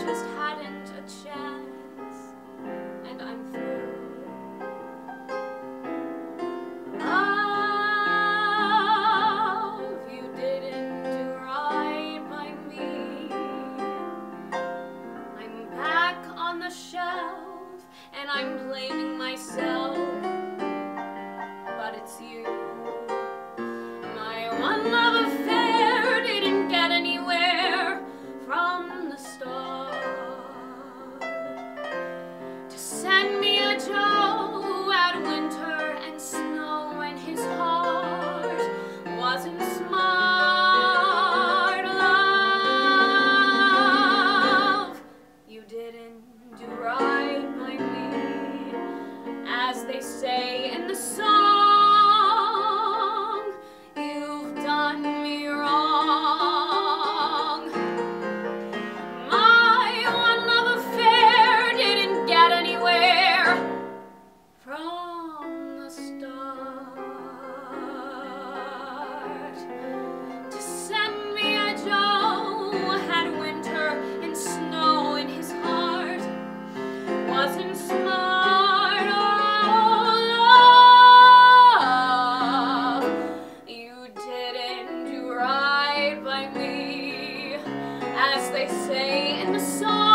just hadn't a chance, and I'm through. Love, you didn't do right by me. I'm back on the shelf, and I'm blaming myself, but it's you. They say in the song. as they say in the song.